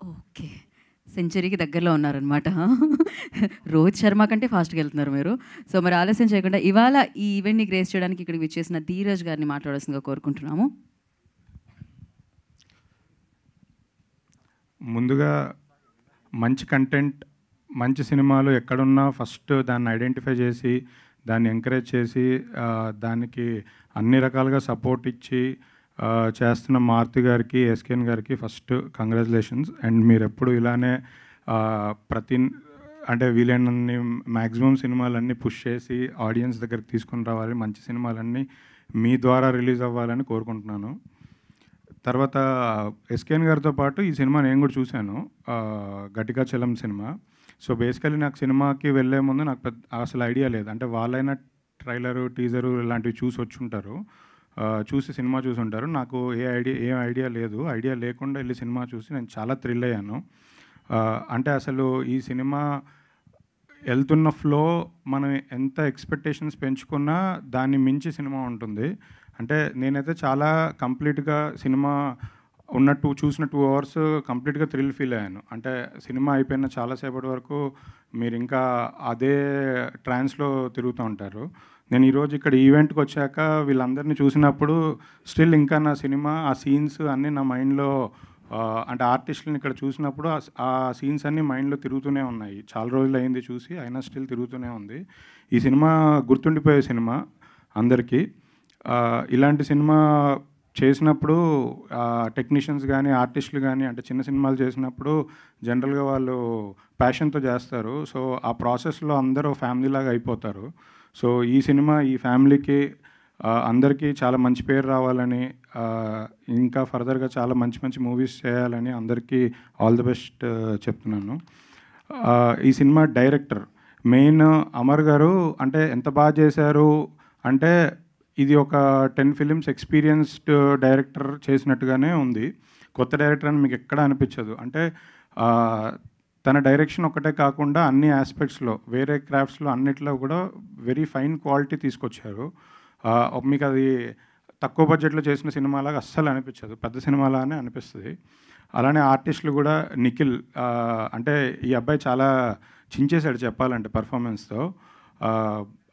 Okay. సెంచరీకి దగ్గరలో ఉన్నారనమాట రోహిత్ శర్మ కంటే ఫాస్ట్గా వెళ్తున్నారు మీరు. సో మరి ఆలస్యం చేయకుండా ఇవాళ ఈ ఈవెంట్ని గ్రేస్ చేయడానికి ఇక్కడికి విచ్చేసిన ధీరజ్ గారిని మాట్లాడాల్సిందిగా కోరుకుంటున్నాము. ముందుగా మంచి కంటెంట్ మంచి సినిమాలు ఎక్కడున్నా ఫస్ట్ దాన్ని ఐడెంటిఫై చేసి దాన్ని ఎంకరేజ్ చేసి దానికి అన్ని రకాలుగా సపోర్ట్ ఇచ్చి చేస్తున్న మారుతి గారికి ఎస్కేన్ గారికి ఫస్ట్ కంగ్రాచులేషన్స్. అండ్ మీరు ఎప్పుడు ఇలానే ప్రతి అంటే వీలైనన్ని మ్యాక్సిమం సినిమాలన్నీ పుష్ చేసి ఆడియన్స్ దగ్గరికి తీసుకుని రావాలి మంచి సినిమాలన్నీ మీ ద్వారా రిలీజ్ అవ్వాలని కోరుకుంటున్నాను. తర్వాత ఎస్కేన్ గారితో పాటు ఈ సినిమా నేను కూడా చూశాను గట్టిగా చలం సినిమా. సో బేసికలీ నాకు సినిమాకి వెళ్ళే ముందు నాకు పెద్ద అసలు ఐడియా లేదు. అంటే వాళ్ళైనా ట్రైలరు టీజరు ఇలాంటివి చూసి వచ్చుంటారు. ఉంటారు చూసి సినిమా చూసి ఉంటారు నాకు ఏ ఐడియా ఏ ఐడియా లేదు. ఐడియా లేకుండా వెళ్ళి సినిమా చూసి నేను చాలా థ్రిల్ అయ్యాను. అంటే అసలు ఈ సినిమా వెళ్తున్న ఫ్లో మనం ఎంత ఎక్స్పెక్టేషన్స్ పెంచుకున్నా దాన్ని మించి సినిమా ఉంటుంది. అంటే నేనైతే చాలా కంప్లీట్గా సినిమా ఉన్న టూ చూసిన టూ అవర్స్ కంప్లీట్గా థ్రిల్ ఫీల్ అయ్యాను. అంటే సినిమా అయిపోయిన చాలాసేపటి వరకు మీరు ఇంకా అదే ట్రాన్స్లో తిరుగుతూ ఉంటారు. నేను ఈరోజు ఇక్కడ ఈవెంట్కి వచ్చాక వీళ్ళందరినీ చూసినప్పుడు స్టిల్ ఇంకా నా సినిమా ఆ సీన్స్ అన్నీ నా మైండ్లో అంటే ఆర్టిస్టులను ఇక్కడ చూసినప్పుడు ఆ సీన్స్ అన్నీ మైండ్లో తిరుగుతూనే ఉన్నాయి. చాలా రోజులు అయింది చూసి అయినా స్టిల్ తిరుగుతూనే ఉంది. ఈ సినిమా గుర్తుండిపోయే సినిమా అందరికీ. ఇలాంటి సినిమా చేసినప్పుడు టెక్నీషియన్స్ కానీ ఆర్టిస్టులు కానీ అంటే చిన్న సినిమాలు చేసినప్పుడు జనరల్గా వాళ్ళు ప్యాషన్తో చేస్తారు. సో ఆ ప్రాసెస్లో అందరూ ఫ్యామిలీ లాగా అయిపోతారు. సో ఈ సినిమా ఈ ఫ్యామిలీకి అందరికీ చాలా మంచి పేరు రావాలని ఇంకా ఫర్దర్గా చాలా మంచి మంచి మూవీస్ చేయాలని అందరికీ ఆల్ ది బెస్ట్ చెప్తున్నాను. ఈ సినిమా డైరెక్టర్ మెయిన్ అమర్ గారు అంటే ఎంత బాగా చేశారు అంటే ఇది ఒక టెన్ ఫిలిమ్స్ ఎక్స్పీరియన్స్డ్ డైరెక్టర్ చేసినట్టుగానే ఉంది. కొత్త డైరెక్టర్ అని మీకు ఎక్కడ అనిపించదు. అంటే తన డైరెక్షన్ ఒకటే కాకుండా అన్ని ఆస్పెక్ట్స్లో వేరే క్రాఫ్ట్స్లో అన్నిట్లో కూడా వెరీ ఫైన్ క్వాలిటీ తీసుకొచ్చారు. మీకు అది తక్కువ బడ్జెట్లో చేసిన సినిమాలాగా అస్సలు అనిపించదు. పెద్ద సినిమాలానే అనిపిస్తుంది. అలానే ఆర్టిస్టులు కూడా నిఖిల్ అంటే ఈ అబ్బాయి చాలా చించేశాడు చెప్పాలంటే పర్ఫార్మెన్స్తో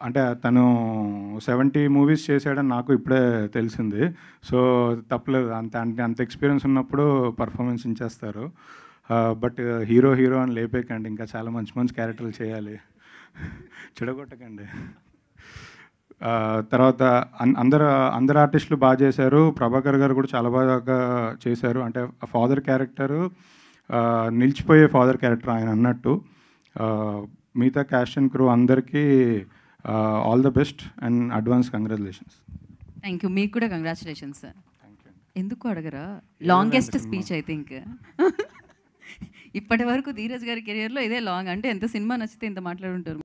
అంటే తను సెవెంటీ మూవీస్ చేశాడని నాకు ఇప్పుడే తెలిసింది. సో తప్పలేదు. అంత అంటే అంత ఎక్స్పీరియన్స్ ఉన్నప్పుడు పర్ఫార్మెన్స్ ఇచ్చేస్తారు. బట్ హీరో హీరో అని లేపేకండి ఇంకా చాలా మంచి మంచి క్యారెక్టర్లు చేయాలి. చెడగొట్టకండి. తర్వాత అందరు అందరు ఆర్టిస్టులు బాగా చేశారు. ప్రభాకర్ గారు కూడా చాలా బాగా చేశారు. అంటే ఫాదర్ క్యారెక్టరు నిలిచిపోయే ఫాదర్ క్యారెక్టర్ ఆయన అన్నట్టు. మిగతా క్యాస్ట్ అండ్ క్రూ అందరికీ all the best and advance congratulations. Thank you మీకు కూడా కంగ్రాచులేషన్స్ సార్. ఎందుకు అడగరా? లాంగెస్ట్ స్పీచ్ ఐ థింక్ ఇప్పటి వరకు ధీరజ్ గారి కెరియర్లో ఇదే లాంగ్ అంటే ఎంత సినిమా నచ్చితే ఇంత మాట్లాడుంటారు.